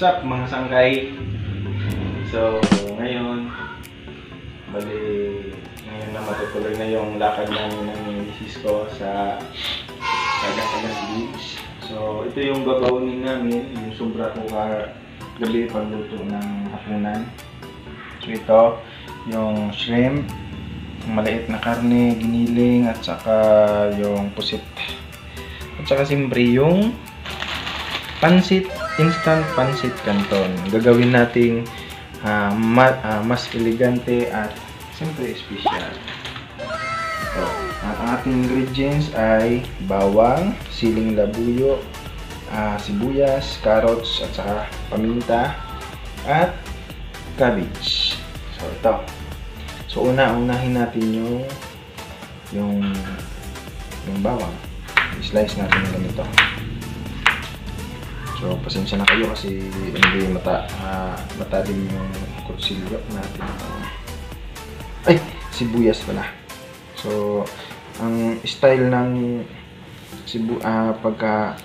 Sup mga sangkay? So, ngayon, bali, ngayon na matutuloy na yung lakad namin ng misis ko sa Kagasagan Beach. So, ito yung babaunin namin, yung sobra ko gabi pagluto ng hapunan. So, ito, yung shrimp, yung maliit na karne, giniling, at saka yung pusit. At saka siyempre yung pansit, instant pansit canton. Gagawin nating ah, ma- ah, mas elegante at siyempre special. At ang ating ingredients ay bawang, siling labuyo, ah, sibuyas, carrots, at saka paminta, at cabbage. So, ito. So, una-unahin natin yung yung yung bawang. I-slice natin ng ganito. So, pasensya na kayo kasi hindi mata, uh, matalim yung kutsilyo natin. Ay, sibuyas pala. So, ang style ng sibu ah, pagka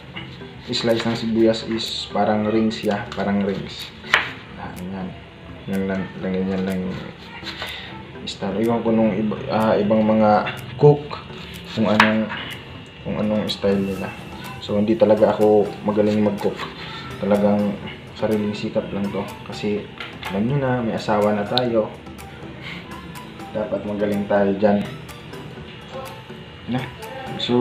slice ng sibuyas is parang rings ya, parang rings. Ah, yan. Lang, lang yan lang style. Iwan ko nung iba, ah, ibang mga cook kung anong kung anong style nila. So hindi talaga ako magaling mag-cook. Talagang sariling sikap lang to. Kasi alam nyo na, may asawa na tayo. Dapat magaling tayo dyan. Na. So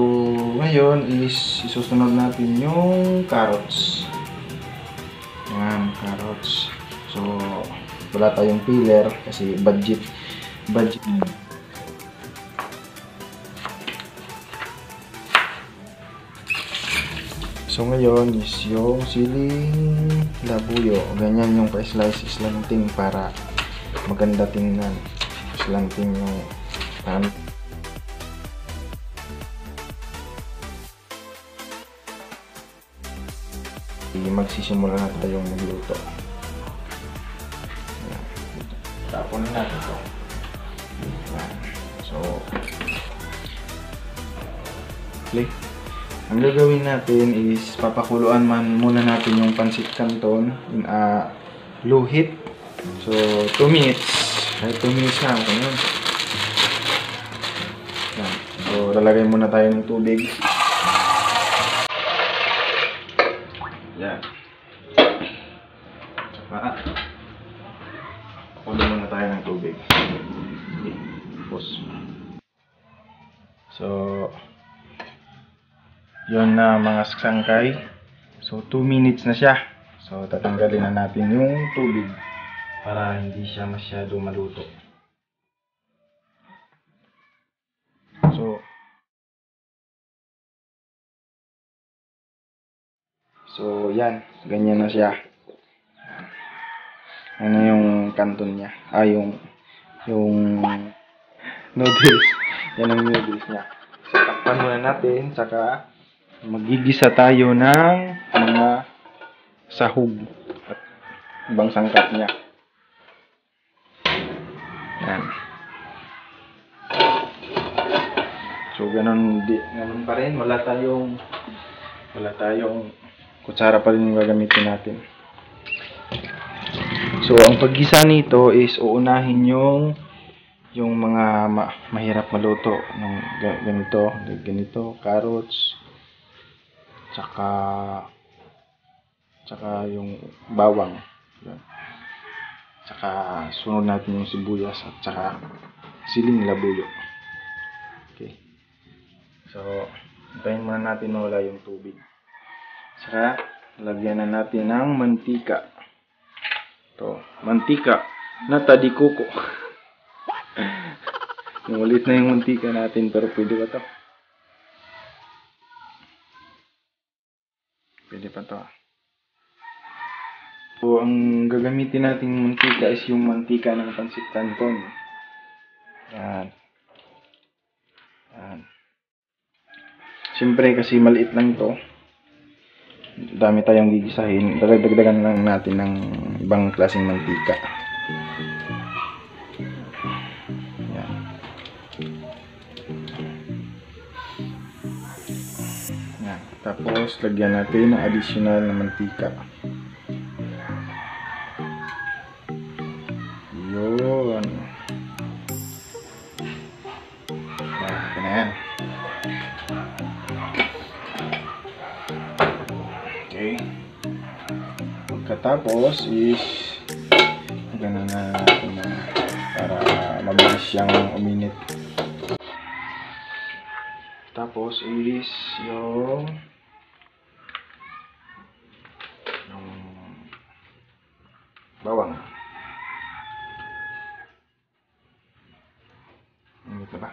ngayon is isusunod natin yung carrots. Yan, carrots. So wala tayong peeler kasi budget budget So ngayon is yung siling labuyo. Ganyan yung pa-slice islanting para maganda tingnan. Islanting yung um, magsisimula na tayong magluto. Tapon na natin ito. So, click. Ang gagawin natin is papakuluan man muna natin yung pansit canton in a low heat. So, 2 minutes. Kahit 2 minutes na ako yun. Yan. So, lalagay muna tayo ng tubig. Yan. Saka, pakulo muna tayo ng tubig. Tapos, so, yun na mga sangkay. So, 2 minutes na siya. So, tatanggalin na natin yung tubig para hindi siya masyado maluto. So, so yan. Ganyan na siya. Ano yung kanton niya? Ah, yung yung noodles. Yan ang noodles niya. So, takpan muna natin. Saka, magigisa tayo ng mga sahog at ibang sangkap niya. Yan. So, ganun, di, ganun pa rin. Wala tayong, wala tayong kutsara pa rin yung gagamitin natin. So, ang paggisa nito is uunahin yung yung mga ma mahirap maluto ng ga- ganito, ganito, carrots, tsaka tsaka yung bawang. Yan. Tsaka sunod natin yung sibuyas at tsaka siling labuyo. Okay. So, hintayin muna natin mawala yung tubig. Tsaka, lagyan na natin ng mantika. To, mantika na tadikuko. Umulit na yung mantika natin pero pwede ba to? So, ang gagamitin nating mantika is yung mantika ng pansit canton. Yan. Yan. Siyempre, kasi maliit lang to. Dami tayong gigisahin. Dagdagan lang natin ng ibang klaseng mantika. Yan. Yan. Tapos, lagyan natin ng additional na mantika. Pagkatapos is ganun na natin na para mabilis siyang uminit. Tapos is yung yung bawang. Init na ba?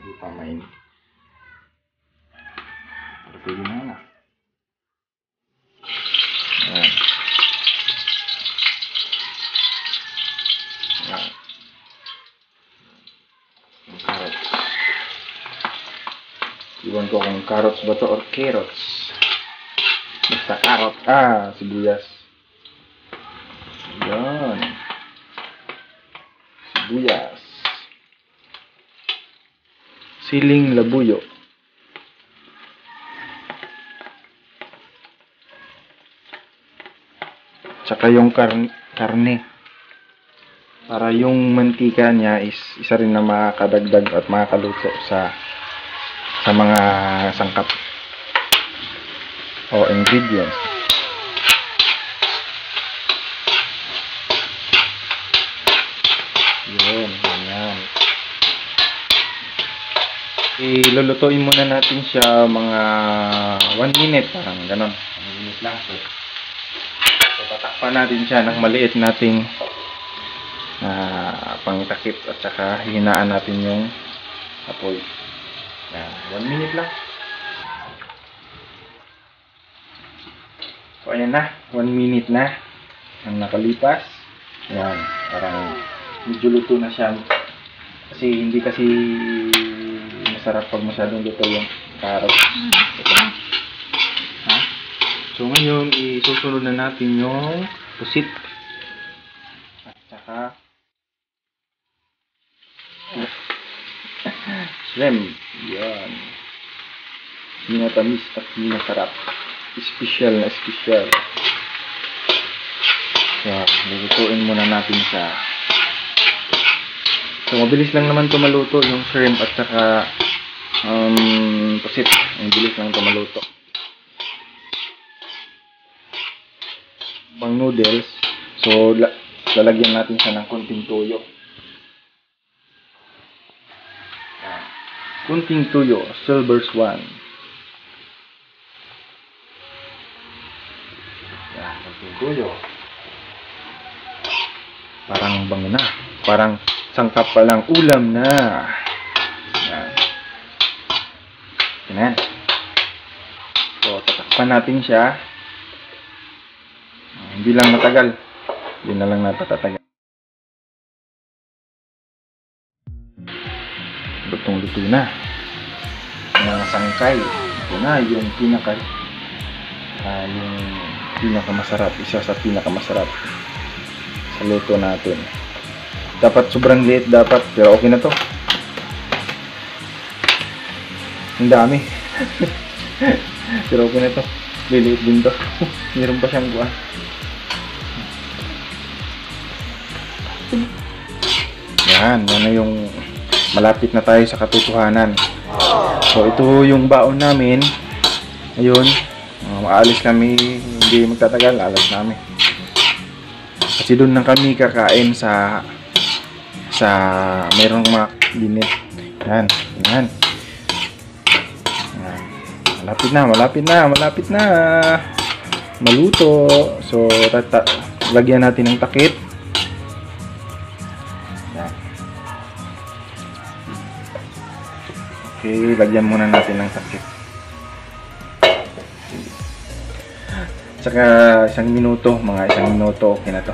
Hindi pa mainit. Pero pwede na na. Ayan. Ayan. Yung carrots. Iwan ko kung carrots ba to or carrots. Basta carrot. Ah, sibuyas. Ayan. Sibuyas. Siling labuyo. Tsaka yung karne, karne. Para yung mantika niya is isa rin na makakadagdag at makakaluto sa sa mga sangkap o ingredients. Yun, ganyan. Ilulutuin muna natin siya mga 1 minute, parang ganon. 1 minute lang. So, so tatakpan natin siya ng maliit nating na pangtakip at saka hinaan natin yung apoy. Yan, 1 minute lang. So, ayan na. 1 minute na ang nakalipas. Yan, parang medyo luto na siya. Kasi hindi kasi masarap pag masyadong luto yung carrot. Ito na. Ha? So, ngayon, isusunod na natin yung pusit. At saka shrimp. Yan. Minatamis at minasarap. Special na special. Yan. Lulutuin muna natin siya. So, mabilis lang naman ito maluto yung shrimp at saka um, pusit. Ang bilis lang ito maluto. Pang noodles, so la lalagyan natin siya ng konting tuyo. Yan. Kunting tuyo, silver swan. Yan, kunting tuyo. Parang bango na. Parang sangkap pa lang ulam na. Yan. Yan. So, tatakpan natin siya. Hindi lang matagal. Yun na lang natatagal. Lutong luto na. Mga sangkay. Ito na yung pinaka ah, yung pinakamasarap. Isa sa pinakamasarap sa luto natin. Dapat sobrang liit dapat. Pero okay na to. Ang dami. Pero okay na to. Liliit din to. Meron pa siyang buwan. Yan, yan na yung malapit na tayo sa katotohanan. So, ito yung baon namin. Ayun, uh, maalis kami, hindi magtatagal, alas namin. Kasi doon lang kami kakain sa sa mayroong mga. Yan, yan. Yan. Malapit na, malapit na, malapit na. Maluto. So, tata lagyan natin ng takip. Okay, lagyan muna natin ng takip. Tsaka isang minuto, mga isang minuto, okay na to.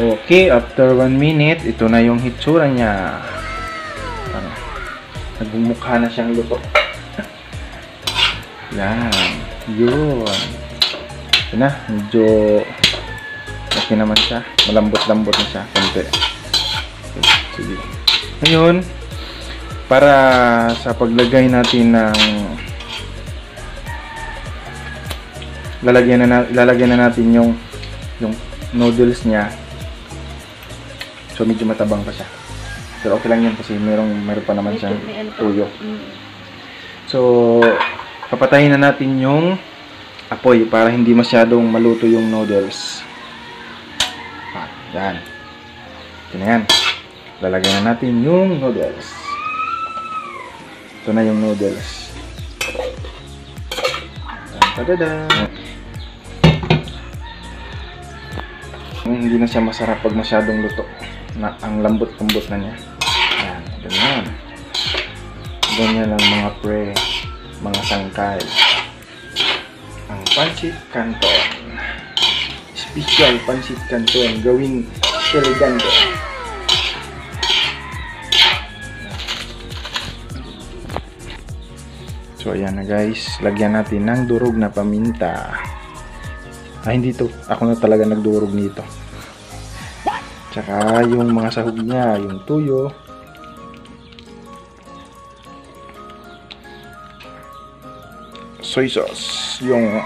Okay, after 1 minute, ito na yung hitsura niya. Parang, nagbumukha na siyang luto. Yan, yun. Ito na, medyo okay naman siya. Malambot-lambot na siya, konti. Okay, sige. Ngayon, para sa paglagay natin ng lalagyan na, lalagyan na natin yung yung noodles niya so medyo matabang pa siya pero okay lang yan kasi merong meron pa naman siyang ano tuyo Mm. so papatayin na natin yung apoy para hindi masyadong maluto yung noodles. Ah, yan. Ito na yan. Lalagyan na natin yung noodles. Ito na yung noodles. Tadada! Hindi na siya masarap pag masyadong luto. Na, ang lambot-lambot na niya. Yan, ganyan. Ganyan lang mga pre, mga sangkay. Ang pancit canton. Special pancit canton. Gawing elegante. So ayan na guys, lagyan natin ng durog na paminta. Ah hindi to, ako na talaga nagdurog nito. Tsaka yung mga sahog niya, yung tuyo. Soy sauce, yung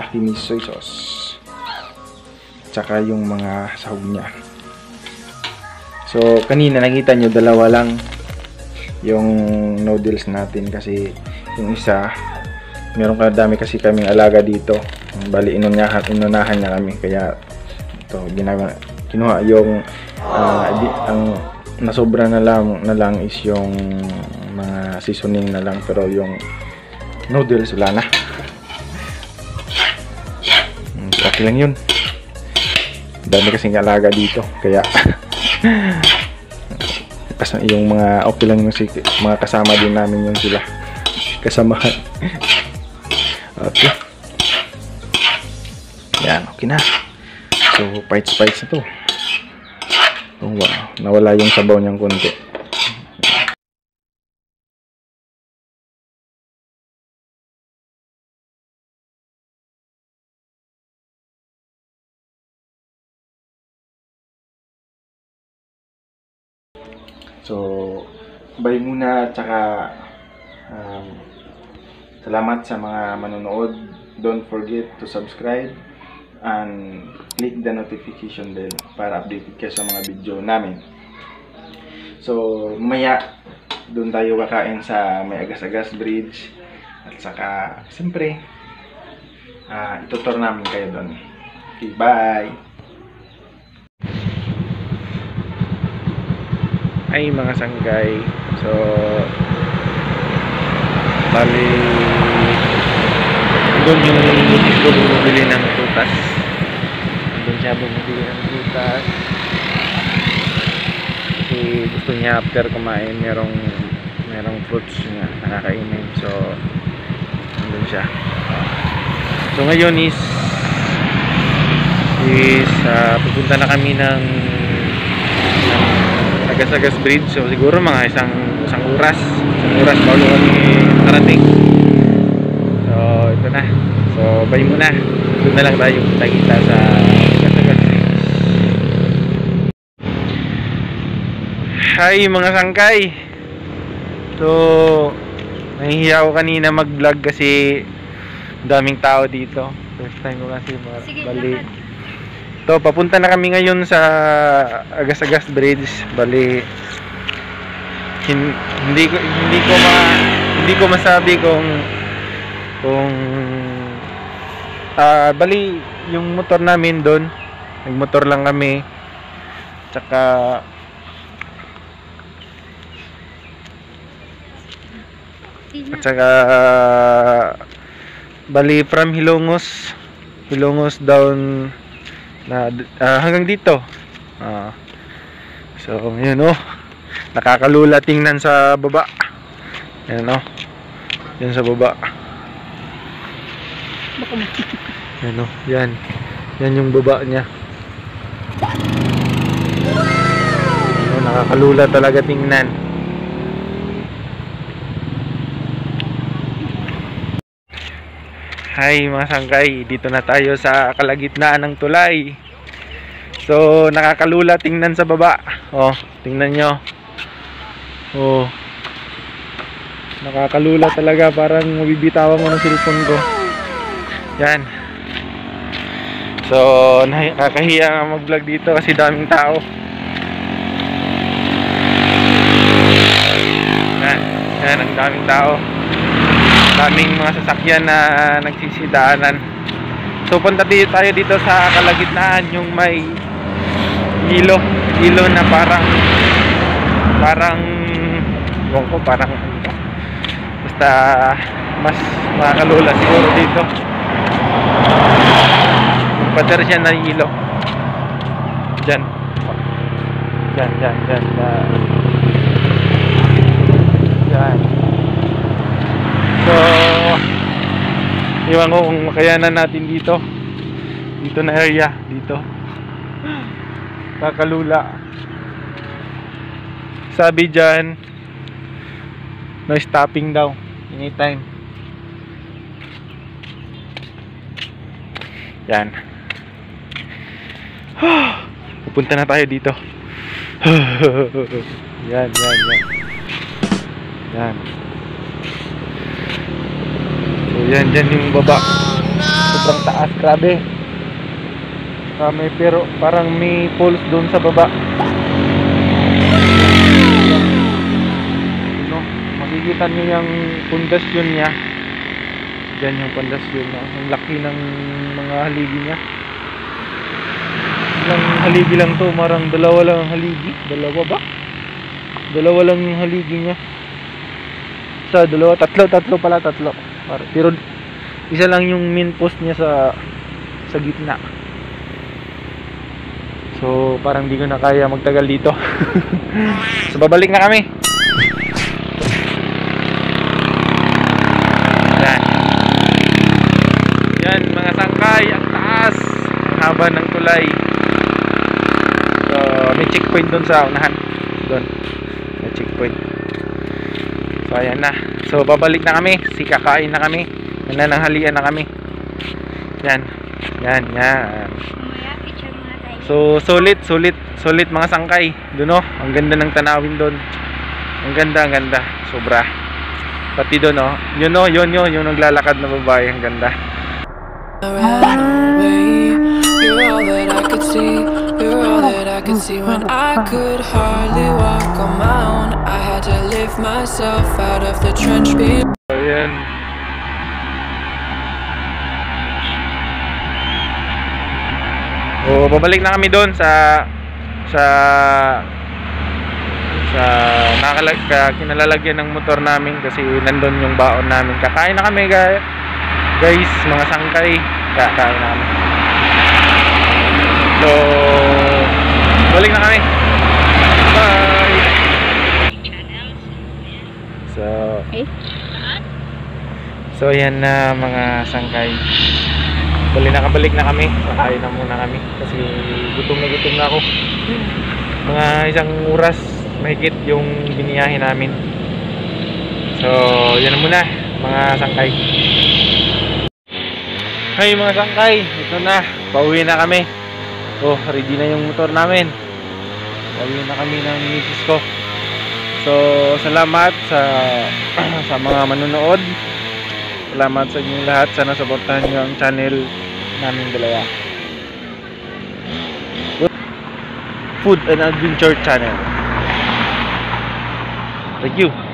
laki ni soy sauce. Tsaka yung mga sahog niya. So kanina nakita nyo dalawa lang yung noodles natin kasi yung isa meron ka dami kasi kaming alaga dito. Bali inunahan, inunahan niya kami. Kaya ito ginagawa kinuha yung ah, di, ang nasobra na lang na lang is yung mga seasoning na lang. Pero yung noodles wala na. Hmm, okay lang yun. Dami kasing alaga dito. Kaya kas- yung mga okay lang yung si, mga kasama din namin yung sila. Kasamahan. Okay yan okay na. So fights fights na to. Oh wow. Nawala yung sabaw niyang konti So, bye muna, tsaka um, salamat sa mga manonood. Don't forget to subscribe and click the notification bell para updated kayo sa mga video namin. So, maya doon tayo kakain sa may agas-agas bridge at saka, siyempre, ah itutur namin kayo doon. Okay, bye! Ay mga sanggay so bali doon yung gusto bumibili ng prutas. Doon siya bumibili ng prutas. Kasi gusto niya after kumain merong merong fruits nga nakakainin. So doon siya. So ngayon is is uh, pupunta na kami ng Agas-Agas Bridge. So siguro mga isang isang oras, isang oras bago kami nakarating. So ito na. So bye muna. Doon na lang tayo kita sa Agas-Agas Bridge. Hi mga sangkay. So nahihiya ako kanina mag-vlog kasi daming tao dito. First time ko kasi ma- To, papunta na kami ngayon sa Agas-Agas Bridge. Bali hin- hindi ko hindi ko ma hindi ko masabi kung kung ah bali yung motor namin doon. Nagmotor lang kami. Tsaka at saka bali from Hilongos Hilongos down na ah, hanggang dito. Ah. so yun oh. Nakakalula tingnan sa baba. Yan oh. Yan sa baba. Yan oh. Yan. Yan yung baba niya. Oh, nakakalula talaga tingnan Hi mga sangkay, dito na tayo sa kalagitnaan ng tulay. So, nakakalula tingnan sa baba. Oh, tingnan nyo. Oh. Nakakalula talaga, parang mabibitawan mo ng cellphone ko. Yan. So, nakakahiya nga mag-vlog dito kasi daming tao. Yan, yan ang daming tao. Daming mga sasakyan na nagsisidaanan. So punta dito tayo dito sa kalagitnaan yung may ilo. Ilo na parang parang ewan ko parang basta mas makakalula siguro dito. Pader siya na ilo. Dyan dyan dyan dyan dyan so iwan ko kung makayanan natin dito. Dito na area dito. Kakalula. Sabi dyan no stopping daw. Anytime. Yan. Pupunta na tayo dito. Yan yan yan. Yan yan dyan yung baba. Sobrang taas grabe. Ah, may pero parang may pulse doon sa baba. No, makikita niyo yung pundasyon niya. Dyan yung pundasyon niya. Ang laki ng mga haligi niya. Ilang haligi lang to marang dalawa lang ang haligi. Dalawa ba? Dalawa lang yung haligi niya. Sa dalawa tatlo tatlo pala tatlo pero isa lang yung main post niya sa sa gitna. So parang di ko na kaya magtagal dito. So babalik na kami. Yan yan mga sangkay ang taas. Ang haba ng tulay. So may checkpoint doon sa unahan. Doon may checkpoint so ayan na so babalik na kami si kakain na kami nananghalian na kami yan yan yan. So, sulit, sulit, sulit mga sangkay. Doon oh, ang ganda ng tanawin doon. Ang ganda, ang ganda. Sobra. Pati doon oh. Yun oh, yun yun, yung naglalakad na babae. Ang ganda. You're all that I could see. You're all that I could see when I could hardly walk on my own. I had lift myself out of the trench beat. So, yan. Oh, babalik na kami doon sa sa sa nakalag ka, kinalalagyan ng motor namin kasi nandun yung baon namin. Kakain na kami guys. Guys, mga sangkay, kakain na kami. So, balik na kami. Bye. So, Eh? So ayan na mga sangkay. Bali nakabalik na kami. Kakain na muna kami kasi gutom na gutom na ako. Mga isang oras mahigit yung biniyahe namin. So, yan na muna mga sangkay. Hey mga sangkay, ito na. Pauwi na kami. Oh, ready na yung motor namin. Pauwi na kami ng misis ko. So, salamat sa sa mga manonood. Salamat sa inyong lahat. Sana supportahan niyo ang channel namin dalawa. Food and Adventure Channel. Thank you.